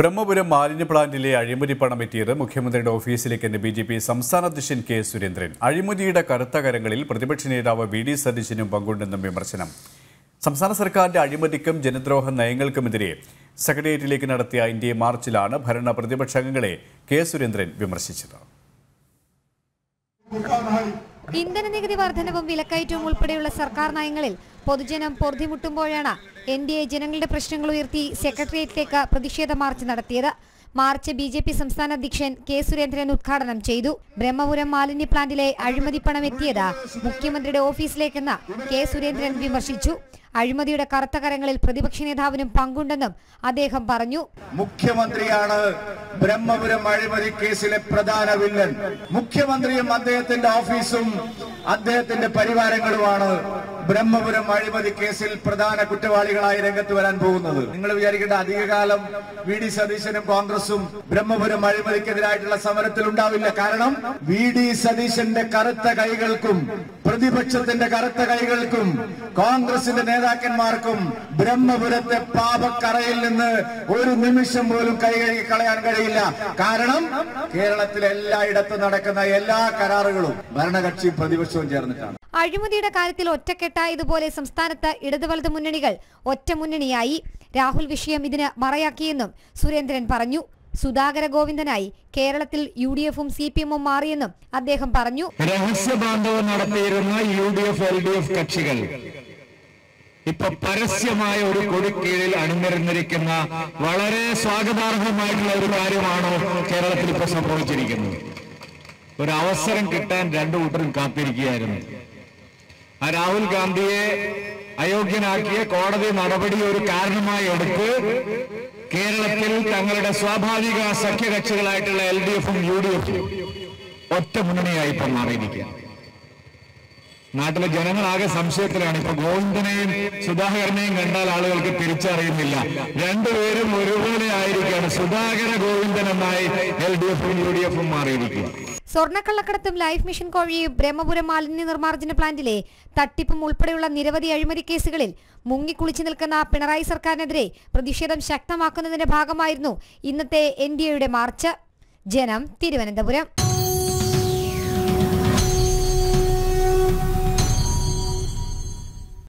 ബ്രഹ്മപുരം മാലിന്യ പ്ലാന്റിലെ അഴിമതി പണം എത്തിയത് മുഖ്യമന്ത്രിയുടെ ഓഫീസിലേക്ക് എന്ന് ബി ജെ പി സംസ്ഥാന അധ്യക്ഷൻ കെ സുരേന്ദ്രൻ. അഴിമതിയുടെ കറുത്ത കരങ്ങളിൽ പ്രതിപക്ഷ നേതാവ് വി ഡി സതീശനും പങ്കുണ്ടെന്നും വിമർശനം. സംസ്ഥാന സർക്കാരിന്റെ അഴിമതിക്കും ജനദ്രോഹ നയങ്ങൾക്കുമെതിരെ സെക്രട്ടേറിയറ്റിലേക്ക് നടത്തിയ ഇന്ത്യ മാർച്ചിലാണ് ഭരണ പ്രതിപക്ഷാംഗങ്ങളെ കെ സുരേന്ദ്രൻ വിമർശിച്ചത്. ഇന്ധന നികുതി വർധനവും വിലക്കയറ്റവും ഉൾപ്പെടെയുള്ള സർക്കാർ നയങ്ങളിൽ പൊതുജനം പൊറുതിമുട്ടുമ്പോഴാണ് എൻ ഡി എ ജനങ്ങളുടെ പ്രശ്നങ്ങൾ ഉയർത്തി സെക്രട്ടേറിയറ്റിലേക്ക് പ്രതിഷേധ മാർച്ച് നടത്തിയത്. മാർച്ച് ബി ജെ പി സംസ്ഥാന അധ്യക്ഷൻ കെ സുരേന്ദ്രൻ ഉദ്ഘാടനം ചെയ്തു. ബ്രഹ്മപുരം മാലിന്യ പ്ലാന്റിലെ അഴിമതി പണം എത്തിയത് മുഖ്യമന്ത്രിയുടെ ഓഫീസിലേക്കെന്ന് കെ സുരേന്ദ്രൻ വിമർശിച്ചു. അഴിമതിയുടെ കറുത്ത കരങ്ങളിൽ പ്രതിപക്ഷ നേതാവിനും പങ്കുണ്ടെന്നും അദ്ദേഹം പറഞ്ഞു. മുഖ്യമന്ത്രിയാണ് ബ്രഹ്മപുരം അഴിമതി കേസിലെ പ്രധാന വില്ലൻ. മുഖ്യമന്ത്രിയും അദ്ദേഹത്തിന്റെ ഓഫീസും അദ്ദേഹത്തിന്റെ പരിവാരങ്ങളുമാണ്. ബ്രഹ്മപുരം അഴിമതി കേസിൽ പ്രധാന കുറ്റവാളികളായി രംഗത്ത് വരാൻ പോകുന്നത്. നിങ്ങൾ വിചാരിക്കേണ്ട അധികകാലം വി ഡി സതീശനും കോൺഗ്രസും ബ്രഹ്മപുരം അഴിമതിക്കെതിരായിട്ടുള്ള സമരത്തിൽ ഉണ്ടാവില്ല. കാരണം വി ഡി സതീശന്റെ കറുത്ത കൈകൾക്കും പ്രതിപക്ഷത്തിന്റെ കറുത്ത കൈകൾക്കും കോൺഗ്രസിന്റെ നേതാക്കന്മാർക്കും ബ്രഹ്മപുരത്തെ പാപക്കറയിൽ നിന്ന് ഒരു നിമിഷം പോലും കൈ കളയാൻ കഴിയില്ല. കാരണം കേരളത്തിൽ എല്ലായിടത്തും നടക്കുന്ന എല്ലാ കരാറുകളും ഭരണകക്ഷിയും പ്രതിപക്ഷവും ചേർന്നിട്ടാണ്. അഴിമതിയുടെ കാര്യത്തിൽ ഒറ്റക്കെട്ടായതുപോലെ സംസ്ഥാനത്ത് ഇടതു വലത് മുന്നണികൾ ഒറ്റമുന്നണിയായി രാഹുൽ വിഷയം ഇതിന് മറയാക്കിയെന്നും സുരേന്ദ്രൻ പറഞ്ഞു. സുധാകര ഗോവിന്ദനായി കേരളത്തിൽ യു ഡി എഫും സി പി എമ്മും മാറിയെന്നും അദ്ദേഹം പറഞ്ഞു. രഹസ്യബാന്ധവം നടത്തിയിരുന്ന U D F L D F കക്ഷികൾ ഇപ്പൊ പരസ്യമായ ഒരു കൊടിക്കീഴിൽ അണിനിരന്നിരിക്കുന്ന വളരെ സ്വാഗതാർഹമായിട്ടുള്ള ഒരു കാര്യമാണ് കേരളത്തിൽ ഇപ്പൊ സംഭവിച്ചിരിക്കുന്നത്? ഒരു അവസരം കിട്ടാൻ രണ്ടു കൂട്ടരും കാത്തിരിക്കുകയായിരുന്നു. ആ രാഹുൽ ഗാന്ധിയെ അയോഗ്യനാക്കിയ കോടതി നടപടി ഒരു കാരണമായി എടുത്ത് കേരളത്തിൽ തങ്ങളുടെ സ്വാഭാവിക സഖ്യകക്ഷികളായിട്ടുള്ള എൽ ഡി എഫും യു ഡി എഫും ഒറ്റ മുന്നണിയായി ഇപ്പം മാറിയിരിക്കുകയാണ്. നാട്ടിലെ ജനങ്ങളാകെ സംശയത്തിലാണ്. ഇപ്പൊ ഗോവിന്ദനെയും സുധാകരനെയും കണ്ടാൽ ആളുകൾക്ക് തിരിച്ചറിയുന്നില്ല. രണ്ടുപേരും ഒരുപോലെ ആയിരിക്കുകയാണ്. സുധാകര ഗോവിന്ദൻ എൽ ഡി എഫും യു ഡി എഫും മാറിയിരിക്കുക സ്വർണക്കള്ളക്കടത്തും ലൈഫ് മിഷൻ കോഴിയും ബ്രഹ്മപുരം മാലിന്യ നിർമ്മാർജന പ്ലാന്റിലെ തട്ടിപ്പും ഉൾപ്പെടെയുള്ള നിരവധി അഴിമതി കേസുകളിൽ മുങ്ങിക്കുളിച്ചു നിൽക്കുന്ന പിണറായി സർക്കാരിനെതിരെ പ്രതിഷേധം ശക്തമാക്കുന്നതിന്റെ ഭാഗമായിരുന്നു ഇന്നത്തെ എൻ മാർച്ച്. ജനം തിരുവനന്തപുരം.